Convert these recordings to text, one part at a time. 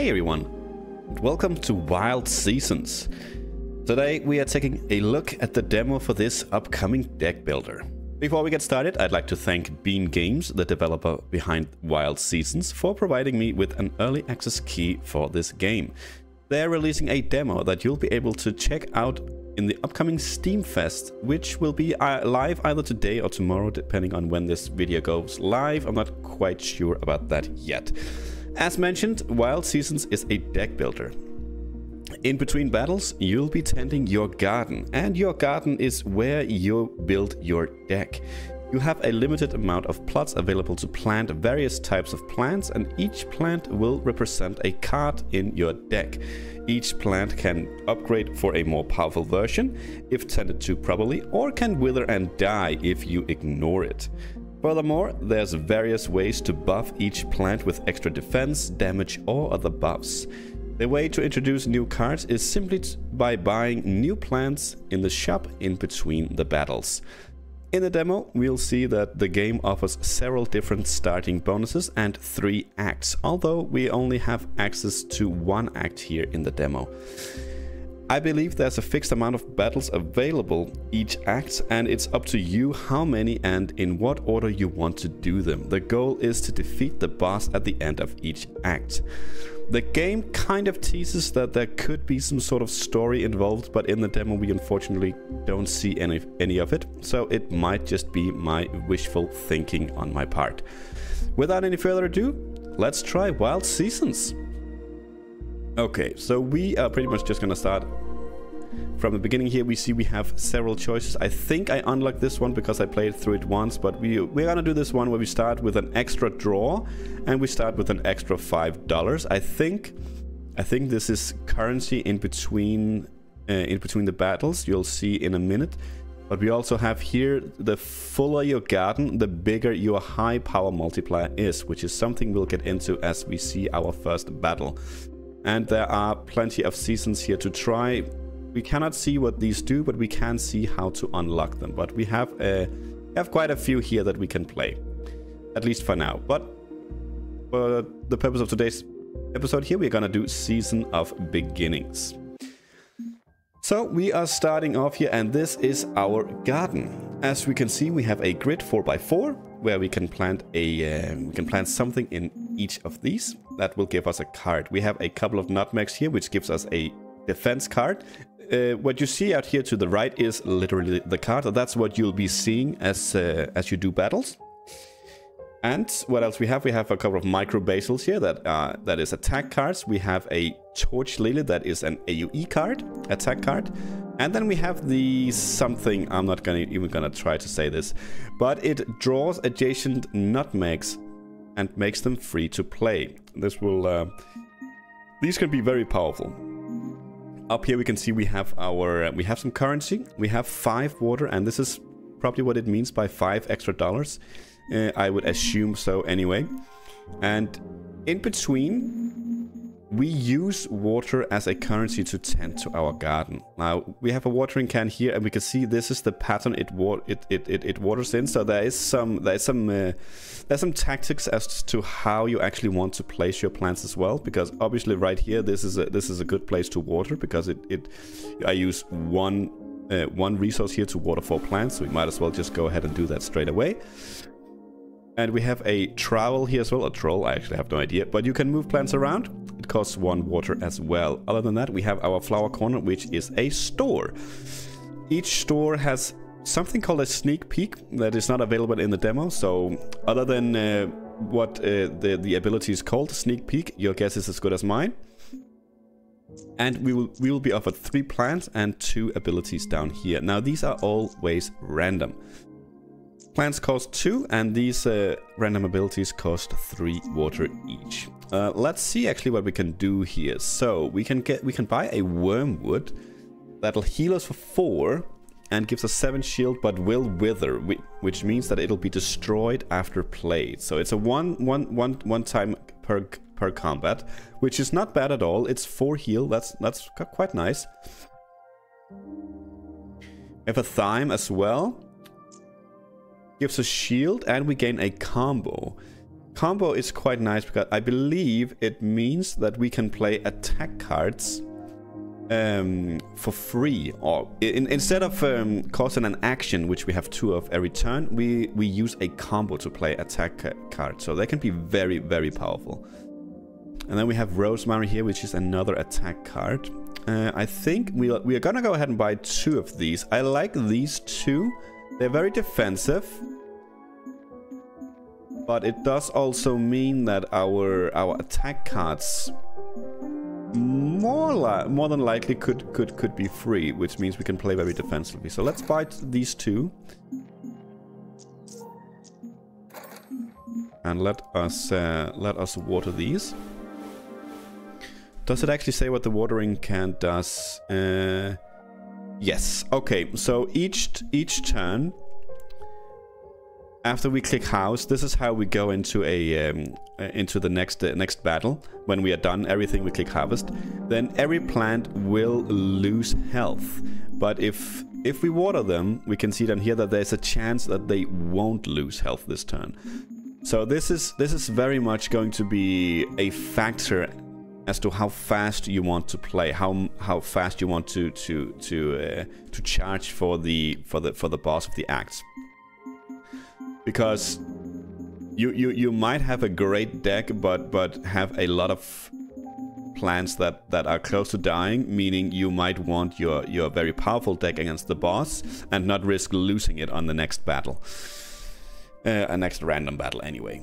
Hey everyone, welcome to Wild Seasons. Today we are taking a look at the demo for this upcoming deck builder. Before we get started, I'd like to thank Bean Games, the developer behind Wild Seasons, for providing me with an early access key for this game. They're releasing a demo that you'll be able to check out in the upcoming Steam Fest, which will be uh, live either today or tomorrow, depending on when this video goes live. I'm not quite sure about that yet. As mentioned, Wild Seasons is a deck builder. In between battles, you'll be tending your garden, and your garden is where you build your deck. You have a limited amount of plots available to plant various types of plants, and each plant will represent a card in your deck. Each plant can upgrade for a more powerful version if tended to properly, or can wither and die if you ignore it. Furthermore, there's various ways to buff each plant with extra defense, damage or other buffs. The way to introduce new cards is simply by buying new plants in the shop in between the battles. In the demo, we'll see that the game offers several different starting bonuses and three acts, although we only have access to one act here in the demo. I believe there's a fixed amount of battles available each act and it's up to you how many and in what order you want to do them. The goal is to defeat the boss at the end of each act. The game kind of teases that there could be some sort of story involved, but in the demo we unfortunately don't see any, any of it, so it might just be my wishful thinking on my part. Without any further ado, let's try Wild Seasons. Okay, so we are pretty much just gonna start from the beginning here. We see we have several choices. I think I unlocked this one because I played through it once, but we, we're gonna do this one where we start with an extra draw and we start with an extra $5. I think I think this is currency in between uh, in between the battles. You'll see in a minute. But we also have here the fuller your garden, the bigger your high power multiplier is, which is something we'll get into as we see our first battle. And there are plenty of seasons here to try. We cannot see what these do, but we can see how to unlock them. But we have a, have quite a few here that we can play, at least for now. But for the purpose of today's episode here, we're gonna do Season of Beginnings. So we are starting off here and this is our garden. As we can see, we have a grid 4x4 where we can plant a uh, we can plant something in each of these. That will give us a card. We have a couple of nutmegs here, which gives us a defense card. Uh, what you see out here to the right is literally the card. That's what you'll be seeing as uh, as you do battles. And what else we have? We have a couple of micro basils here that uh, that is attack cards. We have a torch lily that is an AoE card, attack card. And then we have the something, I'm not gonna even gonna try to say this, but it draws adjacent nutmegs and makes them free to play. This will, uh, these can be very powerful. Up here we can see we have our, uh, we have some currency. We have five water and this is probably what it means by five extra dollars. Uh, I would assume so anyway. And in between, we use water as a currency to tend to our garden. Now, we have a watering can here, and we can see this is the pattern it it, it, it, it waters in. So there is some there is some uh, there's some tactics as to how you actually want to place your plants as well. Because obviously, right here, this is a this is a good place to water because it it I use one uh, one resource here to water four plants, so we might as well just go ahead and do that straight away. And we have a trowel here as well, a troll, I actually have no idea. But you can move plants around. It costs one water as well. Other than that, we have our flower corner, which is a store. Each store has something called a sneak peek that is not available in the demo. So other than uh, what uh, the, the ability is called, sneak peek, your guess is as good as mine. And we will, we will be offered three plants and two abilities down here. Now, these are always random. Plants cost 2 and these uh, random abilities cost 3 water each. Uh, let's see actually what we can do here. So we can get we can buy a wormwood that'll heal us for 4 and gives us 7 shield but will wither which means that it'll be destroyed after played. So it's a one, one, one, one time per per combat which is not bad at all. It's 4 heal. That's that's quite nice. We have a thyme as well gives a shield and we gain a combo. combo is quite nice because I believe it means that we can play attack cards um, for free. Or in, instead of um, causing an action, which we have two of every turn, we, we use a combo to play attack card. So they can be very, very powerful. And then we have Rosemary here, which is another attack card. Uh, I think we we are gonna go ahead and buy two of these. I like these two. They're very defensive. But it does also mean that our our attack cards more li more than likely could could could be free, which means we can play very defensively. So let's buy these two. And let us uh, let us water these. Does it actually say what the watering can does? Uh, yes. Okay, so each each turn after we click house, this is how we go into a um, uh, into the next uh, next battle. When we are done everything, we click harvest. Then every plant will lose health. But if if we water them, we can see down here that there's a chance that they won't lose health this turn. So this is this is very much going to be a factor as to how fast you want to play, how how fast you want to to to uh, to charge for the for the for the boss of the acts. Because you you you might have a great deck, but but have a lot of plants that that are close to dying, meaning you might want your your very powerful deck against the boss and not risk losing it on the next battle, uh, a next random battle anyway.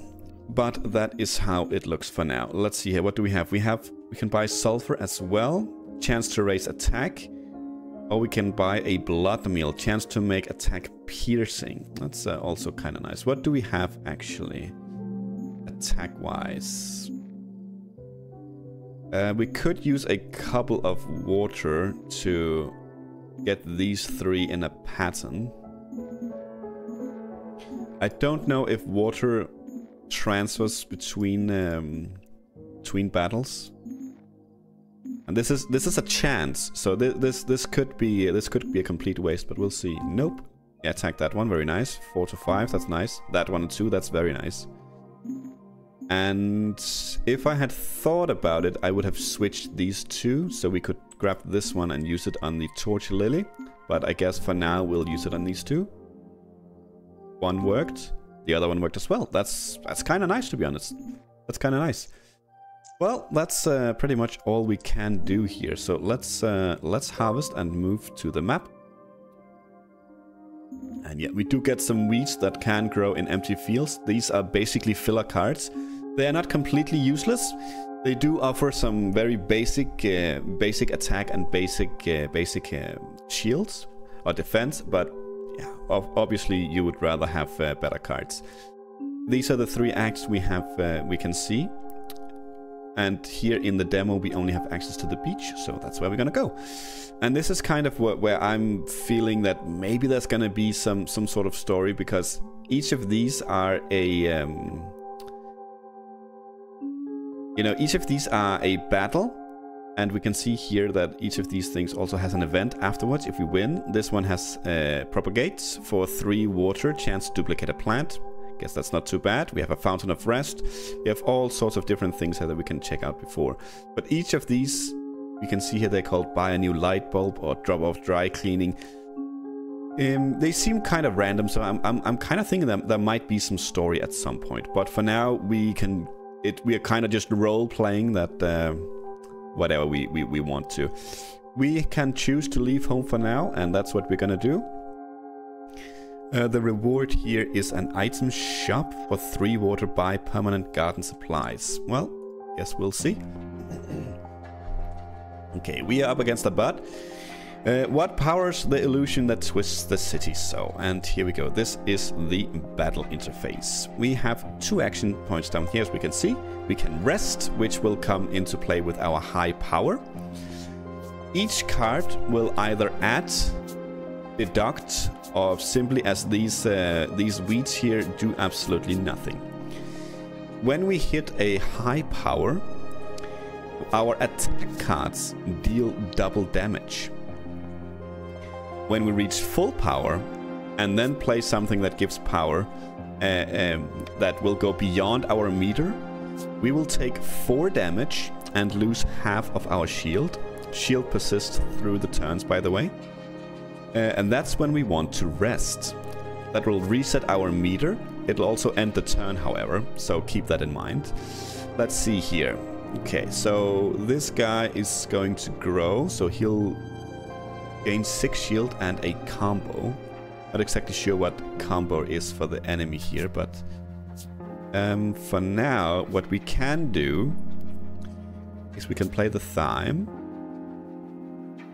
But that is how it looks for now. Let's see here. What do we have? We have we can buy sulfur as well. Chance to raise attack. Or we can buy a blood meal. Chance to make attack piercing. That's uh, also kind of nice. What do we have actually? Attack-wise. Uh, we could use a couple of water to get these three in a pattern. I don't know if water transfers between um, between battles. And this is this is a chance, so th this this could be this could be a complete waste, but we'll see. Nope. Yeah, attack that one, very nice. Four to five, that's nice. That one and two, that's very nice. And if I had thought about it, I would have switched these two, so we could grab this one and use it on the Torch Lily. But I guess for now we'll use it on these two. One worked. The other one worked as well. That's that's kind of nice, to be honest. That's kind of nice. Well, that's uh, pretty much all we can do here. So let's uh, let's harvest and move to the map. And yeah, we do get some weeds that can grow in empty fields. These are basically filler cards. They are not completely useless. They do offer some very basic uh, basic attack and basic uh, basic uh, shields or defense, but obviously you would rather have uh, better cards. These are the three acts we have uh, we can see. And here in the demo we only have access to the beach, so that's where we're gonna go. And this is kind of where I'm feeling that maybe there's gonna be some some sort of story because each of these are a um, you know each of these are a battle and we can see here that each of these things also has an event afterwards if we win. This one has uh, propagates for 3 water, chance to duplicate a plant. Guess that's not too bad. We have a fountain of rest. We have all sorts of different things here that we can check out before. But each of these, we can see here they're called buy a new light bulb or drop off dry cleaning. Um, they seem kind of random, so I'm, I'm, I'm kind of thinking that there might be some story at some point. But for now, we can it we are kind of just role playing that. Uh, whatever we, we, we want to. We can choose to leave home for now, and that's what we're gonna do. Uh, the reward here is an item shop for 3 water by permanent garden supplies. Well, guess we'll see. okay, we are up against a bud. Uh, what powers the illusion that twists the city so? And here we go. This is the battle interface. We have two action points down here as we can see. We can rest, which will come into play with our high power. Each card will either add, deduct, or simply as these, uh, these weeds here do absolutely nothing. When we hit a high power, our attack cards deal double damage. When we reach full power and then play something that gives power, uh, um, that will go beyond our meter, we will take 4 damage and lose half of our shield. Shield persists through the turns, by the way. Uh, and that's when we want to rest. That will reset our meter. It'll also end the turn, however, so keep that in mind. Let's see here. Okay, so this guy is going to grow, so he'll gain 6 shield and a combo. Not exactly sure what combo is for the enemy here, but um, for now, what we can do is we can play the Thyme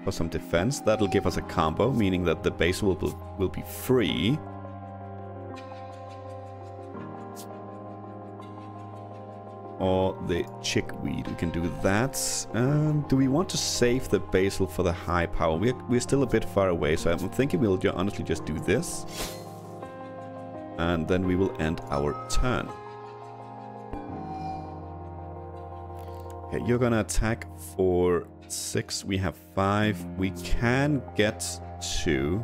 for some defense. That'll give us a combo, meaning that the basil will, will be free. or the chickweed. We can do that. Um, do we want to save the basil for the high power? We're, we're still a bit far away, so I'm thinking we'll honestly just do this. And then we will end our turn. Okay, you're gonna attack for six. We have five. We can get two.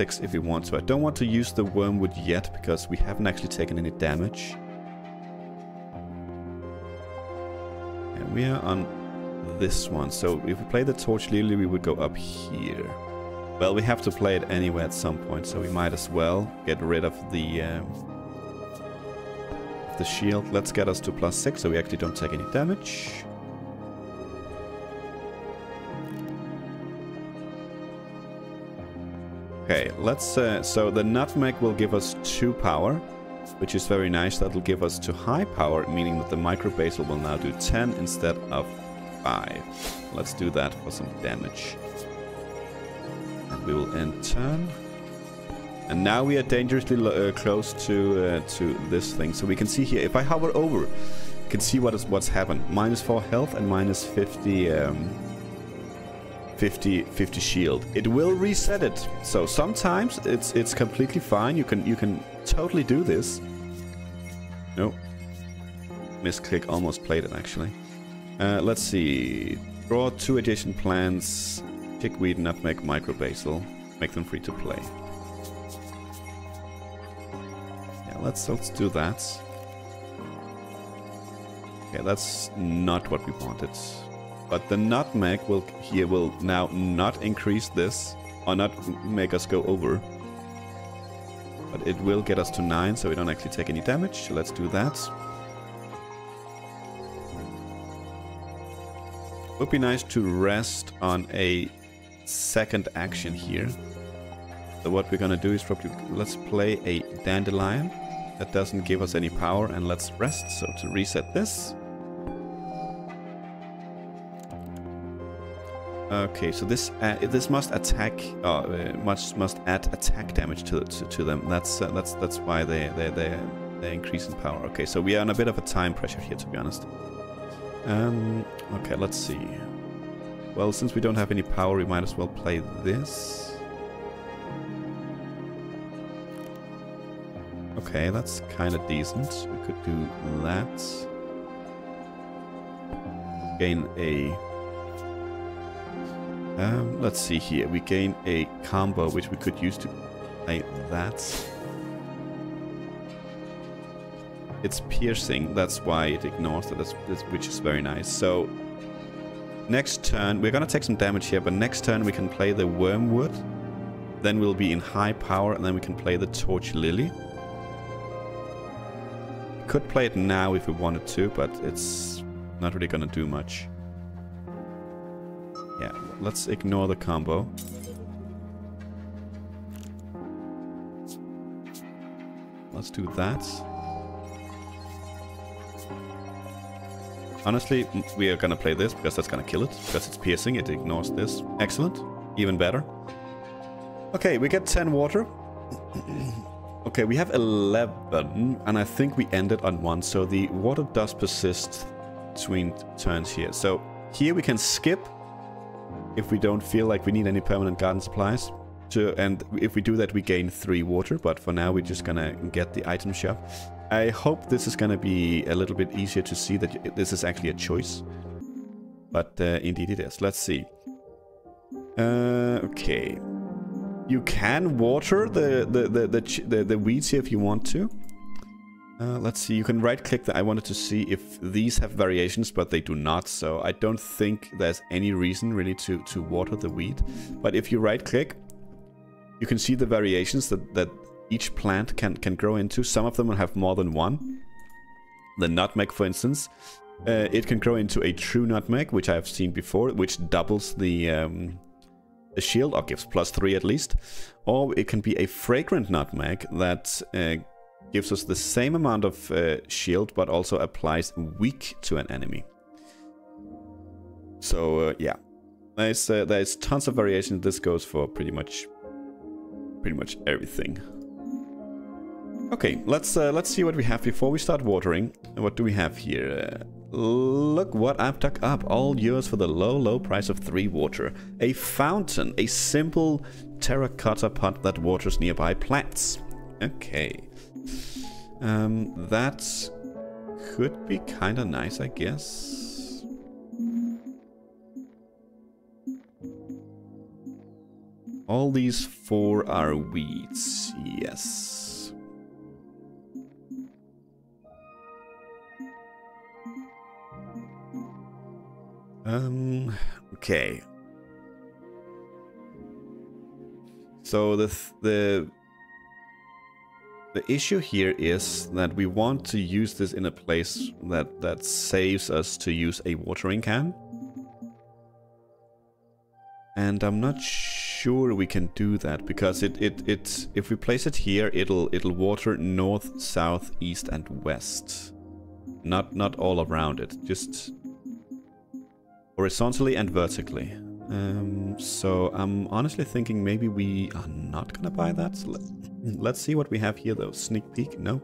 6 if we want to. I don't want to use the wormwood yet because we haven't actually taken any damage. And we are on this one. So if we play the torch lily, we would go up here. Well, we have to play it anyway at some point, so we might as well get rid of the um, the shield. Let's get us to plus 6 so we actually don't take any damage. Let's... Uh, so the nutmeg will give us 2 power, which is very nice. That'll give us to high power, meaning that the micro basil will now do 10 instead of 5. Let's do that for some damage. And we will end turn. And now we are dangerously uh, close to uh, to this thing. So we can see here, if I hover over, you can see what is what's happened. Minus 4 health and minus 50, um, 50, 50 shield. It will reset it. So sometimes it's it's completely fine. You can you can totally do this. No. Misclick almost played it actually. Uh, let's see. Draw two adjacent plants. Chickweed, nutmeg, micro basil. Make them free to play. Yeah, let's let's do that. Okay, that's not what we wanted. But the nutmeg will here will now not increase this or not make us go over. But it will get us to 9, so we don't actually take any damage. So let's do that. Would be nice to rest on a second action here. So what we're gonna do is probably let's play a dandelion. That doesn't give us any power and let's rest. So to reset this. Okay, so this uh, this must attack, uh, uh, must must add attack damage to to, to them. That's uh, that's that's why they they they they increase in power. Okay, so we are on a bit of a time pressure here, to be honest. Um, okay, let's see. Well, since we don't have any power, we might as well play this. Okay, that's kind of decent. We could do that. Gain a... Um, let's see here. We gain a combo, which we could use to play that. It's piercing, that's why it ignores that, which is very nice. So, next turn, we're gonna take some damage here, but next turn we can play the Wormwood. Then we'll be in high power, and then we can play the Torch Lily could play it now if we wanted to, but it's not really gonna do much. Yeah, let's ignore the combo. Let's do that. Honestly, we are gonna play this because that's gonna kill it. Because it's piercing, it ignores this. Excellent. Even better. Okay, we get 10 water. Okay, we have 11, and I think we ended on 1, so the water does persist between turns here. So here we can skip if we don't feel like we need any permanent garden supplies. To, and if we do that, we gain 3 water, but for now we're just gonna get the item shop. I hope this is gonna be a little bit easier to see that this is actually a choice. But uh, indeed it is. Let's see. Uh, okay. You can water the the the the, the, the weeds here if you want to. Uh, let's see, you can right click that. I wanted to see if these have variations, but they do not. So I don't think there's any reason really to, to water the weed. But if you right click, you can see the variations that, that each plant can, can grow into. Some of them will have more than one. The nutmeg, for instance, uh, it can grow into a true nutmeg, which I have seen before, which doubles the, um, the shield, or gives plus three at least. Or it can be a fragrant nutmeg that uh, gives us the same amount of uh, shield, but also applies weak to an enemy. So uh, yeah, there's uh, there's tons of variation. This goes for pretty much pretty much everything. Okay, let's uh, let's see what we have before we start watering. What do we have here? Uh, look what I've dug up. All yours for the low, low price of three water. A fountain, a simple terracotta pot that waters nearby plants. Okay. Um, that could be kind of nice, I guess. All these four are weeds, yes. Um, okay. So the the the issue here is that we want to use this in a place that, that saves us to use a watering can. And I'm not sure we can do that because it, it, it if we place it here it'll it'll water north, south, east and west. Not not all around it, just horizontally and vertically. Um, so I'm honestly thinking maybe we are not gonna buy that. So let's see what we have here though. Sneak peek, no.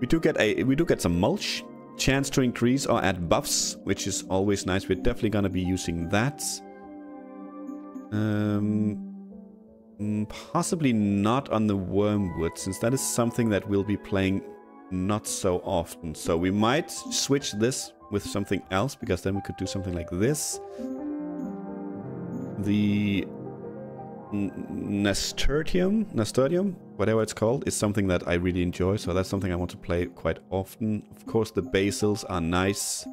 We do get a we do get some mulch. Chance to increase or add buffs, which is always nice. We're definitely gonna be using that. Um, mm, possibly not on the wormwood, since that is something that we'll be playing not so often. So we might switch this with something else, because then we could do something like this. The Nasturtium, Nasturtium, whatever it's called, is something that I really enjoy. So that's something I want to play quite often. Of course, the basils are nice.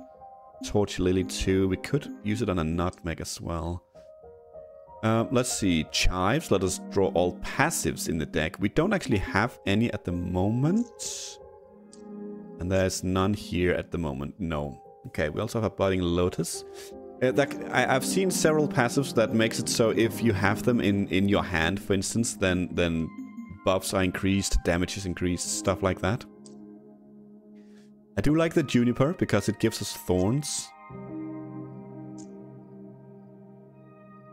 Torch Lily too. We could use it on a nutmeg as well. Uh, let's see. Chives. Let us draw all passives in the deck. We don't actually have any at the moment. And there's none here at the moment. No. Okay, we also have a Budding Lotus. Uh, that, I, have seen several passives that makes it so if you have them in, in your hand, for instance, then then buffs are increased, damage is increased, stuff like that. I do like the Juniper because it gives us thorns.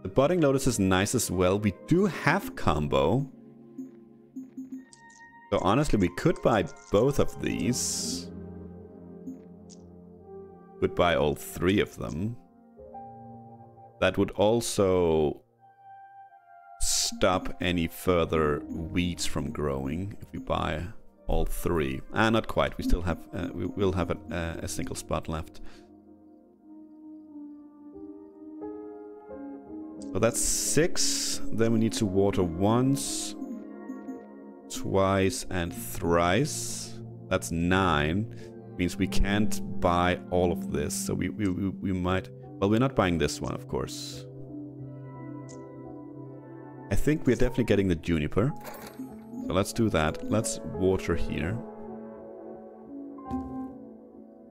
The Budding Lotus is nice as well. We do have combo. So honestly, we could buy both of these. Could buy all three of them. That would also stop any further weeds from growing if we buy all three. Ah, not quite. We still have uh, we will have a, uh, a single spot left. So that's six. Then we need to water once, twice, and thrice. That's nine. Means we can't buy all of this. So we we, we might well, we're not buying this one, of course. I think we're definitely getting the juniper. So let's do that. Let's water here.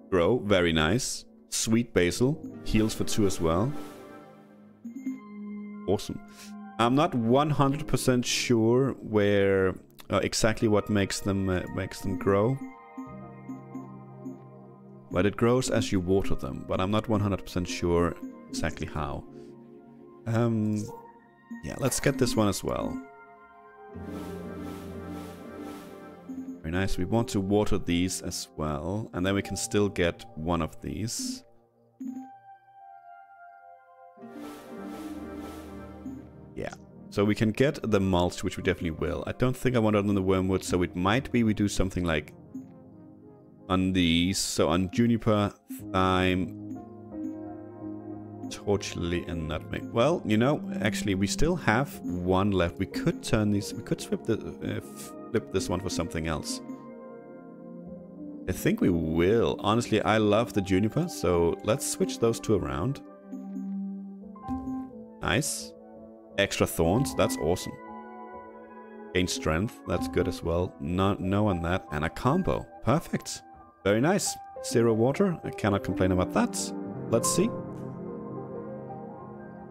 Grow, very nice. Sweet basil, heals for two as well. Awesome. I'm not 100% sure where uh, exactly what makes them uh, makes them grow. But it grows as you water them, but I'm not 100% sure exactly how. Um, yeah, let's get this one as well. Very nice. We want to water these as well, and then we can still get one of these. Yeah. So we can get the mulch, which we definitely will. I don't think I want it on the wormwood, so it might be we do something like on these. So on Juniper, Thyme, torch lily and nutmeg. Well, you know, actually, we still have one left. We could turn these. We could flip the uh, flip this one for something else. I think we will. Honestly, I love the juniper, so let's switch those two around. Nice. Extra thorns, that's awesome. Gain strength, that's good as well. No, no on that. And a combo. Perfect. Very nice. Zero water, I cannot complain about that. Let's see.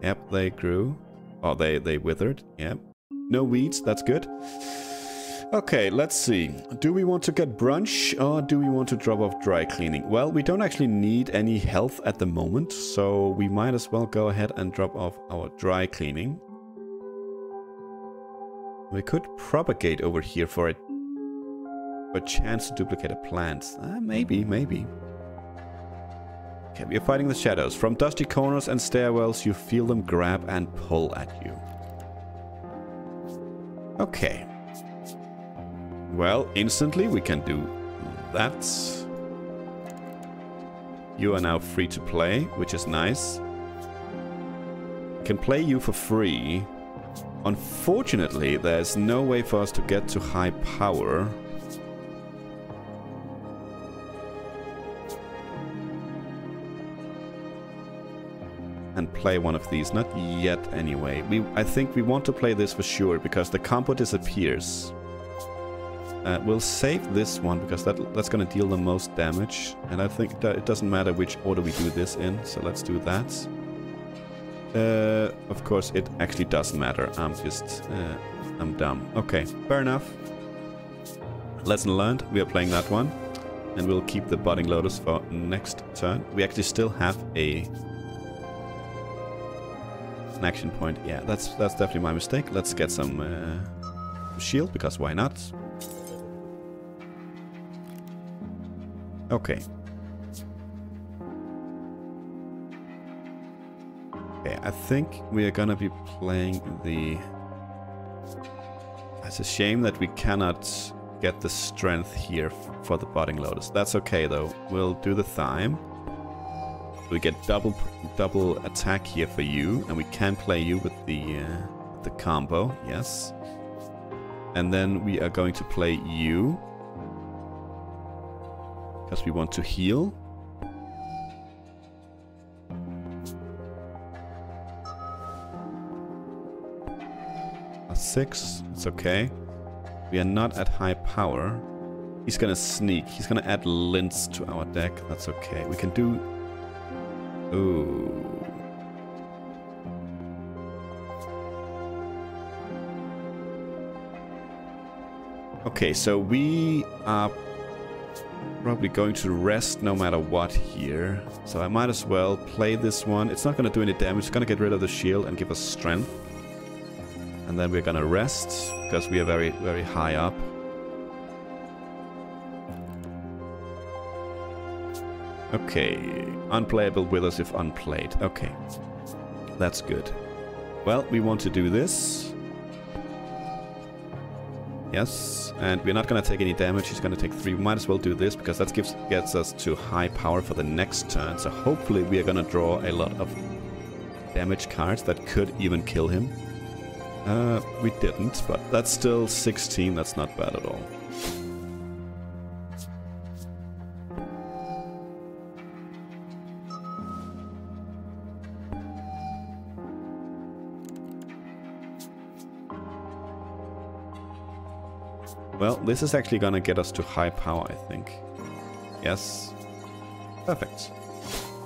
Yep, they grew. Oh, they, they withered. Yep. No weeds, that's good. Okay, let's see. Do we want to get brunch or do we want to drop off dry cleaning? Well, we don't actually need any health at the moment, so we might as well go ahead and drop off our dry cleaning. We could propagate over here for a, a chance to duplicate a plant. Uh, maybe, maybe. Okay, we are fighting the shadows. From dusty corners and stairwells, you feel them grab and pull at you. Okay. Well, instantly we can do that. You are now free to play, which is nice. Can play you for free. Unfortunately, there's no way for us to get to high power. And play one of these. Not yet, anyway. We, I think we want to play this for sure, because the combo disappears. Uh, we'll save this one because that that's going to deal the most damage. And I think that it doesn't matter which order we do this in, so let's do that. Uh, of course, it actually does matter. I'm just... Uh, I'm dumb. Okay, fair enough. Lesson learned. We are playing that one. And we'll keep the budding lotus for next turn. We actually still have a... An action point. Yeah, that's that's definitely my mistake. Let's get some uh, shield, because why not? Okay. Okay, I think we are gonna be playing the... It's a shame that we cannot get the strength here for the budding lotus. That's okay though. We'll do the thyme. We get double double attack here for you, and we can play you with the uh, the combo. Yes. And then we are going to play you because we want to heal. A six, it's okay. We are not at high power. He's gonna sneak. He's gonna add lints to our deck. That's okay. We can do... Ooh. Okay, so we are probably going to rest no matter what here. So I might as well play this one. It's not going to do any damage. It's going to get rid of the shield and give us strength. And then we're going to rest because we are very, very high up. Okay, unplayable with us if unplayed. Okay, that's good. Well, we want to do this. Yes, and we're not going to take any damage. He's going to take three. We might as well do this because that gives gets us to high power for the next turn. So hopefully we are going to draw a lot of damage cards that could even kill him. Uh, we didn't, but that's still 16. That's not bad at all. Well, this is actually gonna get us to high power, I think. Yes. Perfect.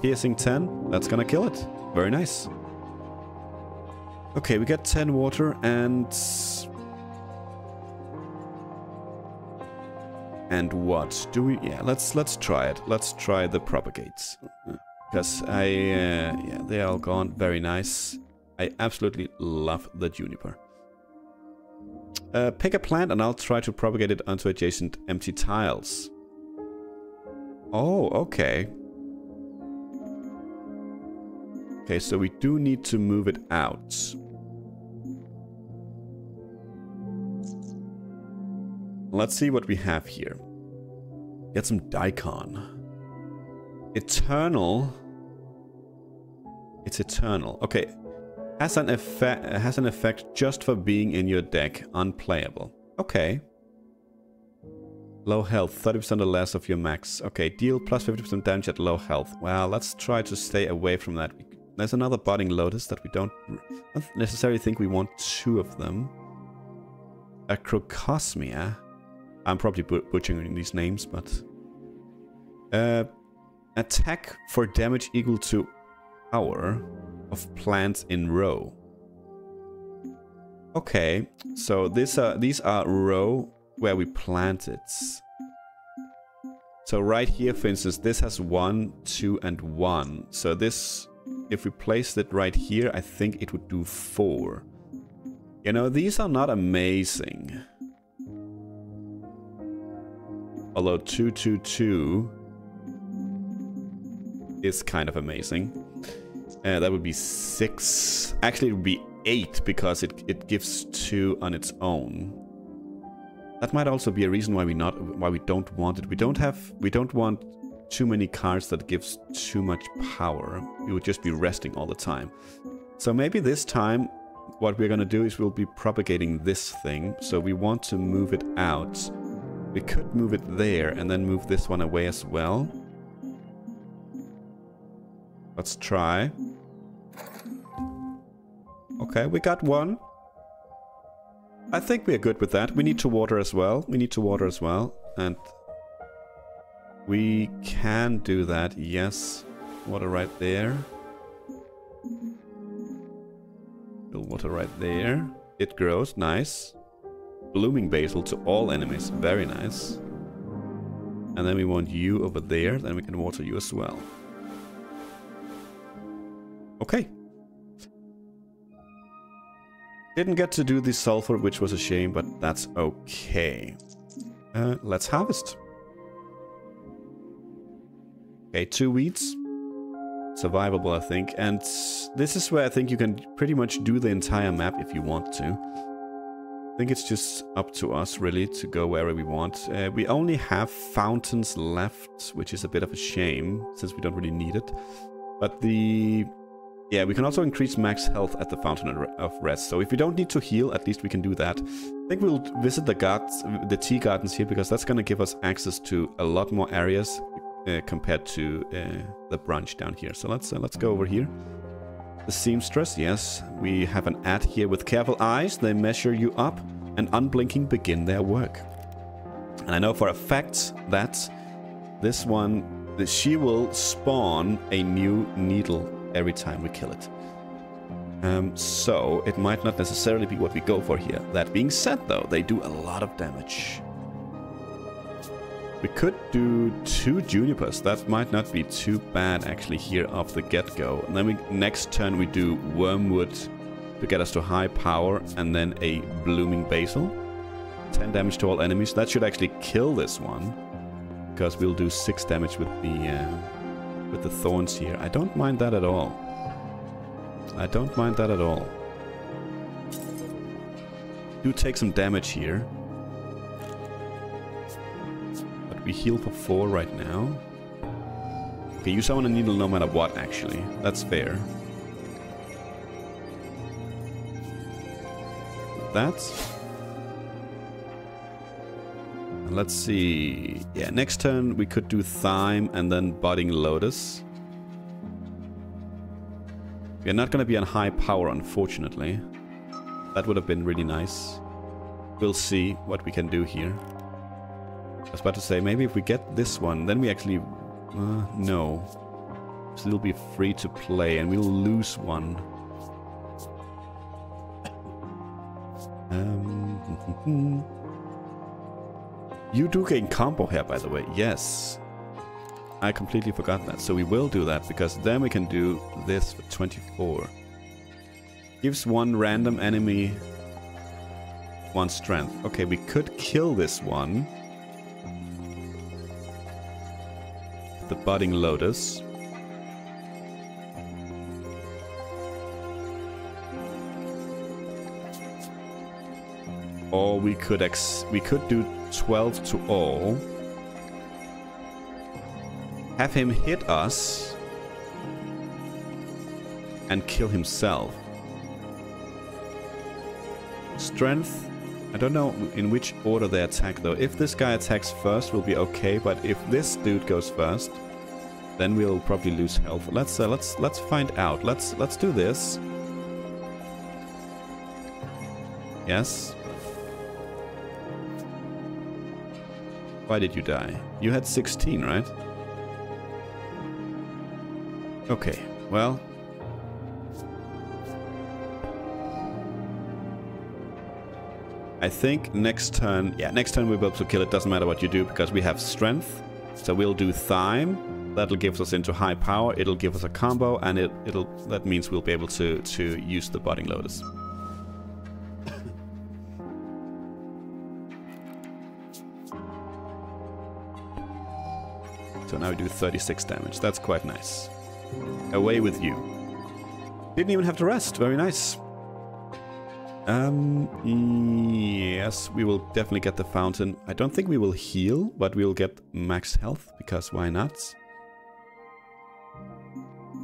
Piercing 10, that's gonna kill it. Very nice. Okay, we get 10 water and... And what? Do we... Yeah, let's let's try it. Let's try the propagates. Because I... Uh, yeah, they are all gone. Very nice. I absolutely love the juniper. Uh, pick a plant and I'll try to propagate it onto adjacent empty tiles. Oh, okay. Okay, so we do need to move it out. Let's see what we have here. Get some Daikon. Eternal. It's eternal. Okay. Has an effect has an effect just for being in your deck. Unplayable. Okay. Low health, 30% or less of your max. Okay, deal plus 50% damage at low health. Well, let's try to stay away from that. There's another budding lotus that we don't, necessarily think we want two of them. A crocosmia. I'm probably butchering these names, but... Uh, attack for damage equal to power of plants in row. Okay, so this, uh, these are row where we plant it. So right here, for instance, this has one, two, and one. So this, if we placed it right here, I think it would do four. You know, these are not amazing. Although 222 is kind of amazing. Uh, that would be six. Actually, it would be eight because it, it gives two on its own. That might also be a reason why we not why we don't want it. We don't have we don't want too many cards that gives too much power. We would just be resting all the time. So maybe this time what we're gonna do is we'll be propagating this thing. So we want to move it out. We could move it there and then move this one away as well. Let's try. Okay, we got one. I think we're good with that. We need to water as well. We need to water as well. And we can do that, yes. Water right there. Water right there. It grows, nice. Blooming basil to all enemies, very nice. And then we want you over there, then we can water you as well. Okay, didn't get to do the sulfur, which was a shame, but that's okay. Uh, let's harvest. Okay, two weeds. Survivable, I think. And this is where I think you can pretty much do the entire map if you want to. I think it's just up to us, really, to go wherever we want. Uh, we only have fountains left, which is a bit of a shame, since we don't really need it. But the yeah, we can also increase max health at the Fountain of Rest. So if we don't need to heal, at least we can do that. I think we'll visit the gardens, the tea gardens here because that's going to give us access to a lot more areas uh, compared to uh, the branch down here. So let's uh, let's go over here. The seamstress, yes, we have an ad here with careful eyes. They measure you up and unblinking begin their work. And I know for a fact that this one, that she will spawn a new needle every time we kill it. Um, so, it might not necessarily be what we go for here. That being said, though, they do a lot of damage. We could do two Junipers. That might not be too bad, actually, here off the get-go. And then we, next turn we do Wormwood to get us to high power, and then a Blooming Basil. 10 damage to all enemies. That should actually kill this one, because we'll do 6 damage with the... Uh, with the thorns here. I don't mind that at all. I don't mind that at all. Do take some damage here. But we heal for 4 right now. Okay, you summon a needle no matter what, actually. That's fair. That's let's see. Yeah, next turn we could do Thyme and then Budding Lotus. We're not going to be on high power, unfortunately. That would have been really nice. We'll see what we can do here. I was about to say, maybe if we get this one, then we actually... Uh, no. Still be free to play, and we'll lose one. Um... You do gain combo here, by the way. Yes. I completely forgot that. So we will do that, because then we can do this for 24. Gives one random enemy one strength. Okay, we could kill this one. The Budding Lotus. Or we could ex we could do 12 to all. Have him hit us. and kill himself. Strength. I don't know in which order they attack though. If this guy attacks first, we'll be okay. But if this dude goes first, then we'll probably lose health. Let's uh, let's let's find out. Let's let's do this. Yes. Why did you die? You had 16, right? Okay, well... I think next turn... Yeah, next turn we'll be able to kill it. Doesn't matter what you do because we have strength. So we'll do Thyme. That'll give us into high power. It'll give us a combo and it, it'll that means we'll be able to, to use the Budding Lotus. Now we do 36 damage. That's quite nice. Away with you. Didn't even have to rest. Very nice. Um, yes, we will definitely get the fountain. I don't think we will heal, but we'll get max health, because why not?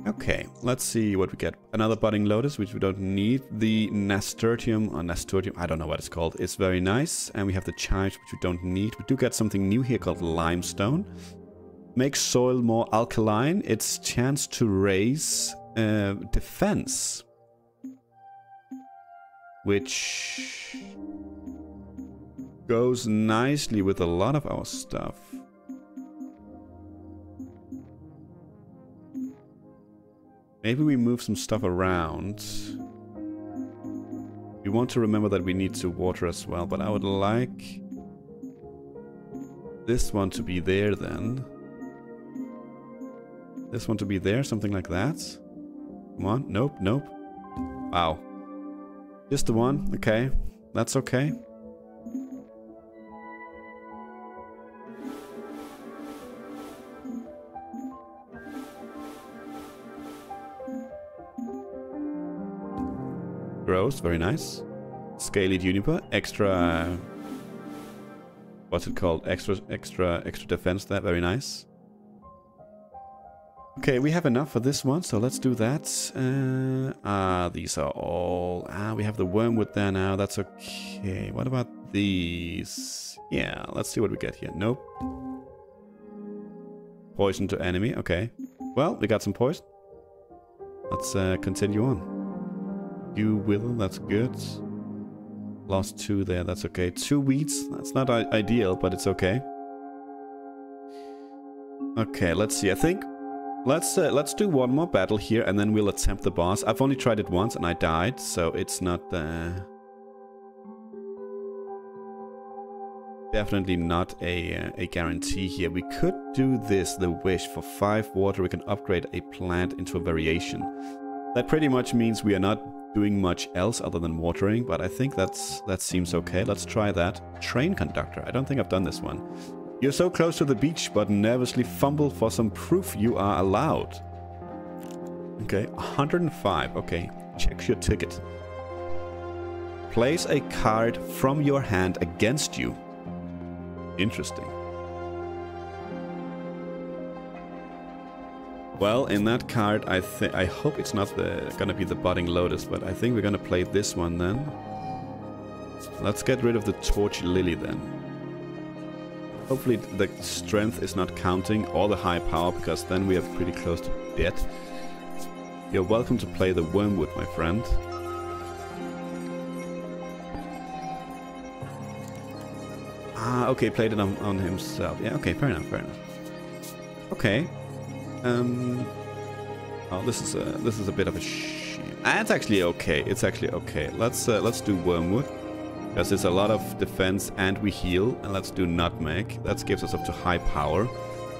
Okay, let's see what we get. Another budding lotus, which we don't need. The nasturtium, or nasturtium, I don't know what it's called. It's very nice. And we have the chives, which we don't need. We do get something new here called limestone makes soil more alkaline, its chance to raise uh, defense. Which goes nicely with a lot of our stuff. Maybe we move some stuff around. We want to remember that we need to water as well, but I would like this one to be there then. This one to be there, something like that. Come on, nope, nope. Wow. Just the one, okay. That's okay. Gross, very nice. Scaly juniper, extra... Uh, what's it called? Extra, extra, extra defense there, very nice. Okay, we have enough for this one, so let's do that. Uh, ah, these are all... Ah, we have the wormwood there now, that's okay. What about these? Yeah, let's see what we get here. Nope. Poison to enemy, okay. Well, we got some poison. Let's uh, continue on. You will, that's good. Lost two there, that's okay. Two weeds, that's not ideal, but it's okay. Okay, let's see. I think Let's uh, let's do one more battle here, and then we'll attempt the boss. I've only tried it once, and I died, so it's not... Uh, definitely not a, uh, a guarantee here. We could do this, the wish. For 5 water, we can upgrade a plant into a variation. That pretty much means we are not doing much else other than watering, but I think that's that seems okay. Let's try that. Train conductor. I don't think I've done this one. You're so close to the beach, but nervously fumble for some proof you are allowed. Okay, 105. Okay, check your ticket. Place a card from your hand against you. Interesting. Well, in that card, I think I hope it's not the gonna be the budding lotus, but I think we're gonna play this one then. Let's get rid of the torch lily then. Hopefully the strength is not counting or the high power, because then we are pretty close to dead. You're welcome to play the Wormwood, my friend. Ah, okay, played it on, on himself. Yeah, okay, fair enough, fair enough. Okay. Um. Oh, this is a this is a bit of a shame. Ah, it's actually okay. It's actually okay. Let's uh, let's do Wormwood. Because it's a lot of defense and we heal. And let's do Nutmeg. That gives us up to high power.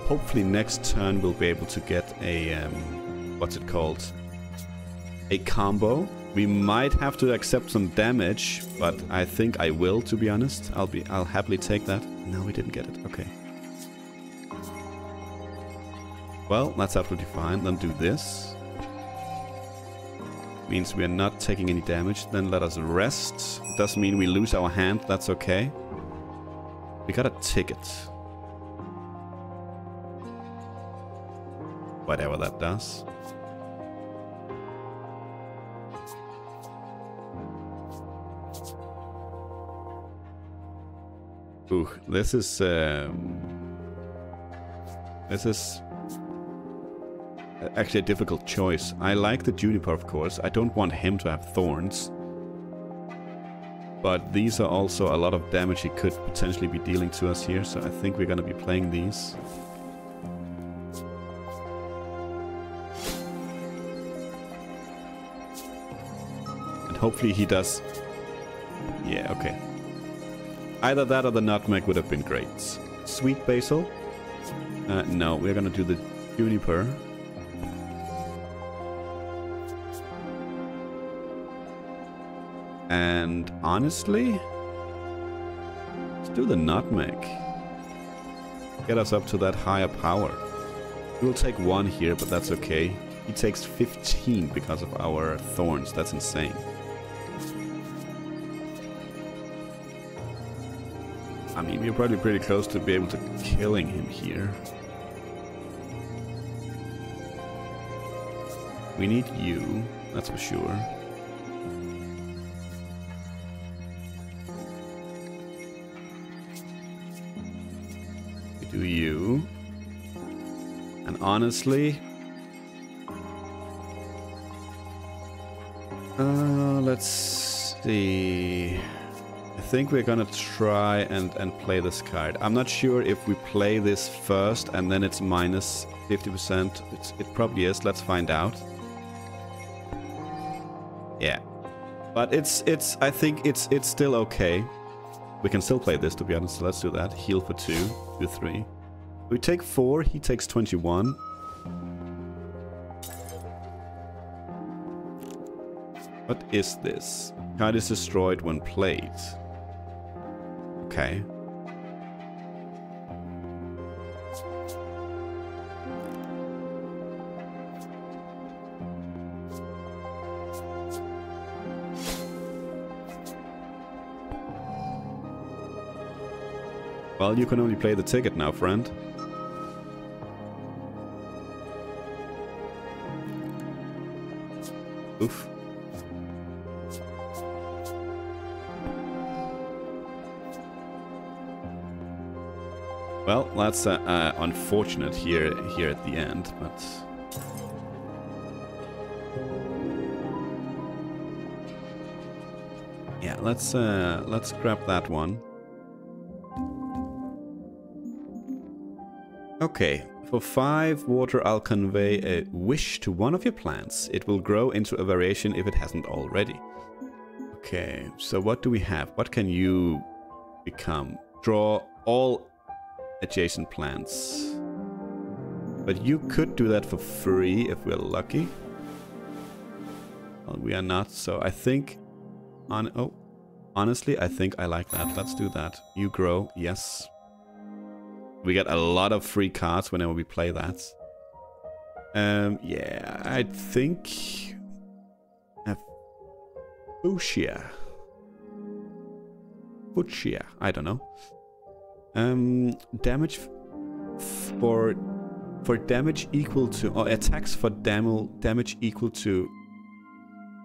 Hopefully next turn we'll be able to get a... Um, what's it called? A combo. We might have to accept some damage, but I think I will, to be honest. I'll be, I'll happily take that. No, we didn't get it. Okay. Well, that's absolutely fine. Then do this Means we are not taking any damage. Then let us rest. Does mean we lose our hand. That's okay. We got a ticket. Whatever that does. Ooh, this is... Um, this is actually a difficult choice. I like the Juniper, of course. I don't want him to have thorns. But these are also a lot of damage he could potentially be dealing to us here, so I think we're going to be playing these. And hopefully he does... Yeah, okay. Either that or the nutmeg would have been great. Sweet basil? Uh, no, we're gonna do the juniper. And honestly, let's do the nutmeg. Get us up to that higher power. We'll take one here, but that's okay. He takes 15 because of our thorns. That's insane. I mean, we're probably pretty close to be able to killing him here. We need you, that's for sure. Honestly... Uh, let's see I think we're gonna try and, and play this card. I'm not sure if we play this first and then it's minus 50%. It's, it probably is. Let's find out. Yeah. But it's, it's, I think it's, it's still okay. We can still play this, to be honest. So let's do that. Heal for two, two, three. We take four, he takes 21. What is this? Card is destroyed when played. Okay. Well, you can only play the ticket now, friend. That's uh, uh, unfortunate here here at the end, but yeah, let's uh, let's grab that one. Okay, for five water, I'll convey a wish to one of your plants. It will grow into a variation if it hasn't already. Okay, so what do we have? What can you become? Draw all adjacent plants. But you could do that for free if we're lucky. Well, we are not, so I think... On, oh, honestly, I think I like that. Let's do that. You grow, yes. We get a lot of free cards whenever we play that. Um, yeah, I think... Fuchsia. Fuchsia, I don't know. Um, damage for for damage equal to or attacks for dam damage equal to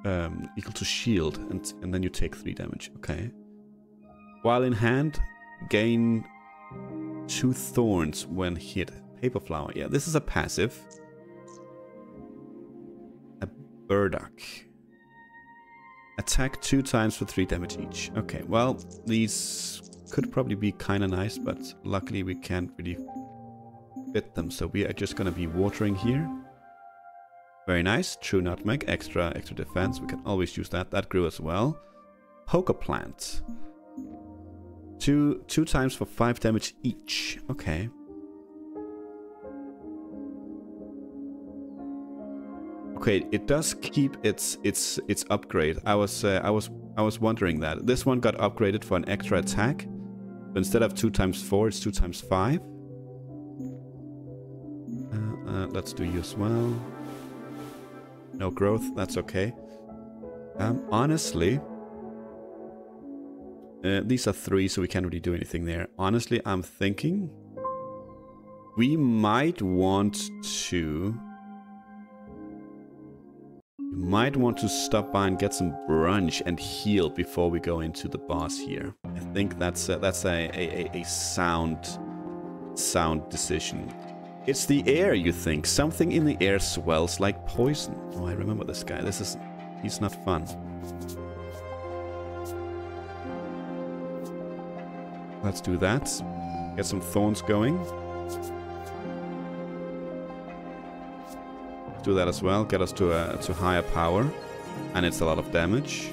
um, equal to shield, and and then you take three damage. Okay. While in hand, gain two thorns when hit. Paper flower. Yeah, this is a passive. A burdock. Attack two times for three damage each. Okay, well, these could probably be kind of nice, but luckily we can't really fit them. So we are just going to be watering here. Very nice. True nutmeg. Extra, extra defense. We can always use that. That grew as well. Poker plant. Two, two times for five damage each. Okay. Okay, it does keep its its its upgrade. I was uh, I was I was wondering that. This one got upgraded for an extra attack. Instead of 2 times 4, it's 2 times 5. Uh, uh, let's do you as well. No growth, that's okay. Um, honestly, uh, these are 3, so we can't really do anything there. Honestly, I'm thinking we might want to You might want to stop by and get some brunch and heal before we go into the boss here. I think that's a, that's a, a, a sound sound decision. It's the air, you think. Something in the air swells like poison. Oh, I remember this guy. This is... He's not fun. Let's do that. Get some thorns going. Do that as well. Get us to a to higher power. And it's a lot of damage.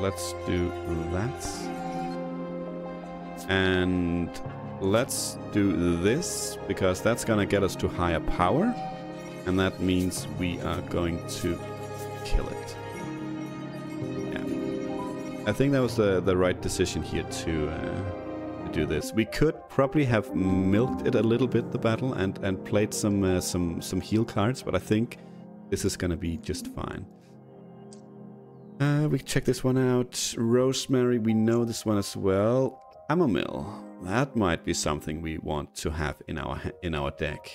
Let's do that. And let's do this, because that's gonna get us to higher power. And that means we are going to kill it. Yeah. I think that was the, the right decision here to, uh, to do this. We could probably have milked it a little bit, the battle, and, and played some, uh, some, some heal cards, but I think this is gonna be just fine. Uh, we check this one out. Rosemary, we know this one as well. Chamomile. That might be something we want to have in our in our deck.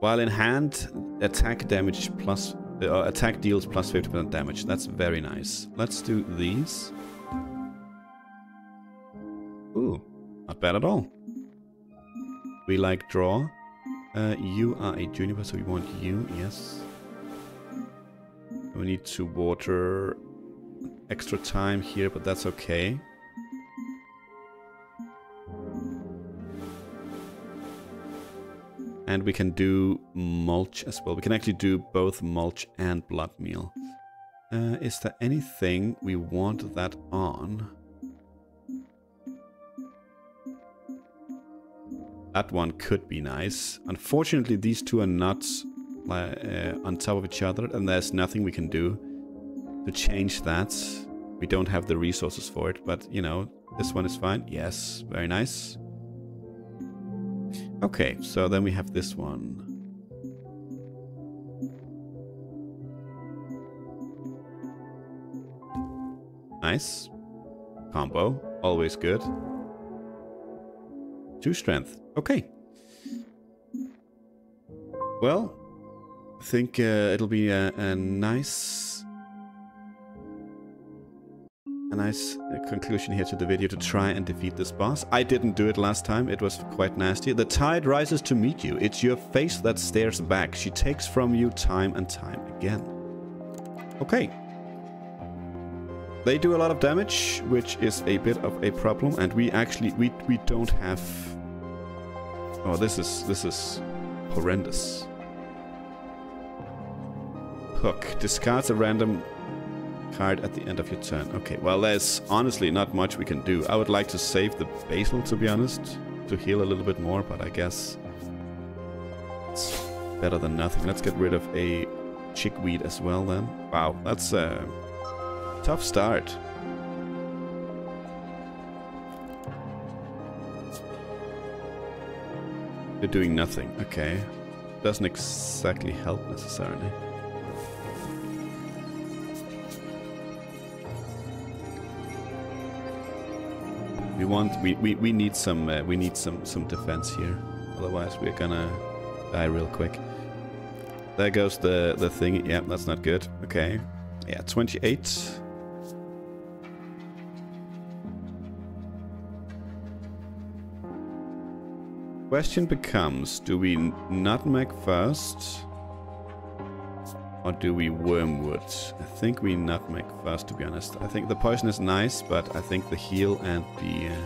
While in hand, attack damage plus uh, attack deals plus 50% damage. That's very nice. Let's do these. Ooh, not bad at all. We like draw. Uh, you are a juniper, so we want you, yes. We need to water extra time here, but that's okay. And we can do mulch as well. We can actually do both mulch and blood meal. Uh, is there anything we want that on? That one could be nice. Unfortunately, these two are not uh, on top of each other, and there's nothing we can do to change that. We don't have the resources for it, but, you know, this one is fine. Yes, very nice. Okay, so then we have this one. Nice. Combo, always good. Two strength. Okay. Well, I think uh, it'll be a, a, nice... A nice uh, conclusion here to the video to try and defeat this boss. I didn't do it last time, it was quite nasty. The tide rises to meet you. It's your face that stares back. She takes from you time and time again. Okay. They do a lot of damage, which is a bit of a problem, and we actually we we don't have Oh, this is this is horrendous. Hook. Discards a random card at the end of your turn. Okay, well, there's honestly not much we can do. I would like to save the basil, to be honest, to heal a little bit more, but I guess it's better than nothing. Let's get rid of a chickweed as well, then. Wow, that's a tough start. You're doing nothing. Okay. Doesn't exactly help necessarily. Want we, we, we need some uh, we need some some defense here. Otherwise we're gonna die real quick. There goes the the thing. Yeah, that's not good. Okay. Yeah, 28. Question becomes, do we nutmeg first? Or do we wormwood? I think we nutmeg first, to be honest. I think the poison is nice, but I think the heal and the uh,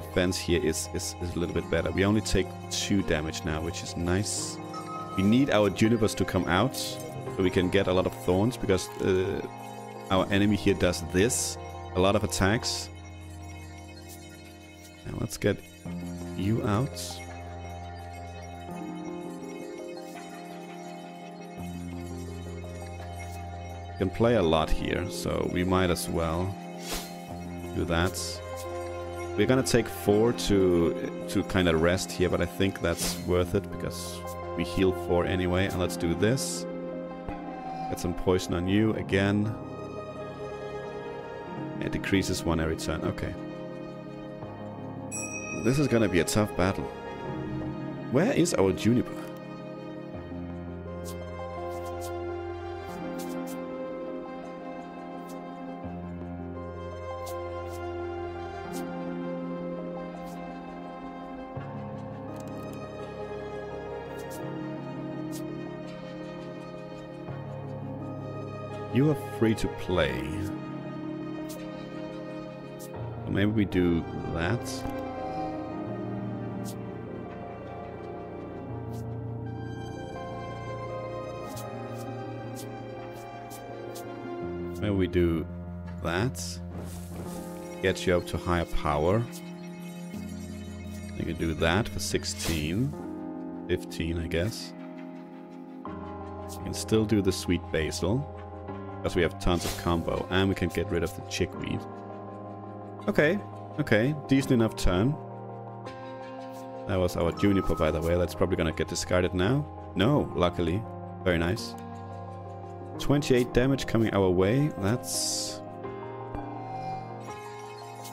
defense here is, is, is a little bit better. We only take two damage now, which is nice. We need our junipers to come out, so we can get a lot of thorns, because uh, our enemy here does this. A lot of attacks. Now let's get you out. Can play a lot here, so we might as well. Do that. We're gonna take four to to kind of rest here, but I think that's worth it because we heal four anyway. And let's do this. Get some poison on you again. It decreases one every turn. Okay. This is gonna be a tough battle. Where is our Juniper? Free to play. Maybe we do that. Maybe we do that. Get you up to higher power. You can do that for 16. 15, I guess. You can still do the sweet basil. Because we have tons of combo. And we can get rid of the chickweed. Okay. Okay. Decent enough turn. That was our juniper, by the way. That's probably gonna get discarded now. No, luckily. Very nice. 28 damage coming our way. That's...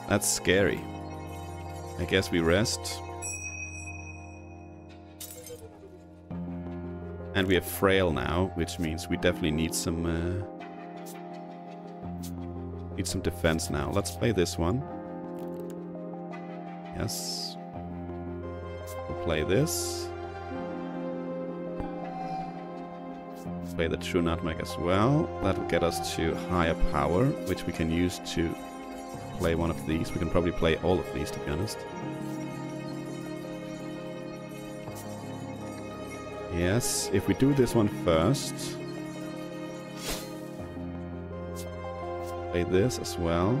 That's scary. I guess we rest. And we have Frail now, which means we definitely need some... Uh, need some defense now. Let's play this one. Yes. We'll play this. play the True Nutmeg as well. That'll get us to higher power, which we can use to play one of these. We can probably play all of these, to be honest. Yes, if we do this one first. Play this as well.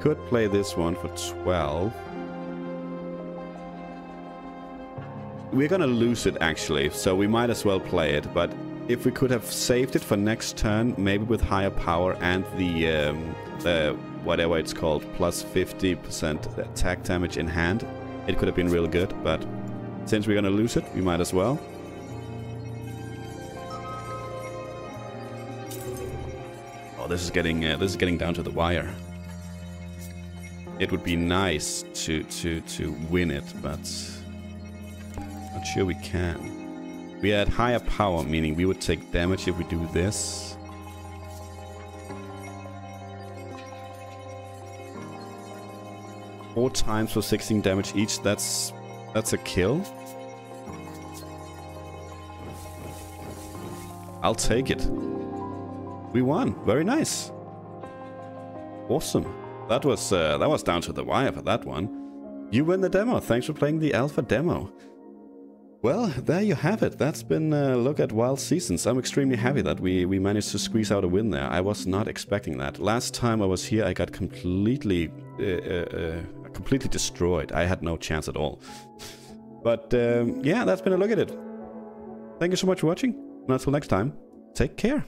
Could play this one for 12. we're gonna lose it actually, so we might as well play it. But if we could have saved it for next turn, maybe with higher power and the, um, the whatever it's called, plus 50% attack damage in hand, it could have been real good. But since we're gonna lose it, we might as well. This is getting uh, this is getting down to the wire. It would be nice to to to win it, but not sure we can. We had higher power, meaning we would take damage if we do this. Four times for 16 damage each, that's that's a kill. I'll take it. We won. Very nice. Awesome. That was uh, that was down to the wire for that one. You win the demo. Thanks for playing the alpha demo. Well, there you have it. That's been a look at Wild Seasons. I'm extremely happy that we, we managed to squeeze out a win there. I was not expecting that. Last time I was here, I got completely, uh, uh, uh, completely destroyed. I had no chance at all. But um, yeah, that's been a look at it. Thank you so much for watching. And until next time, take care.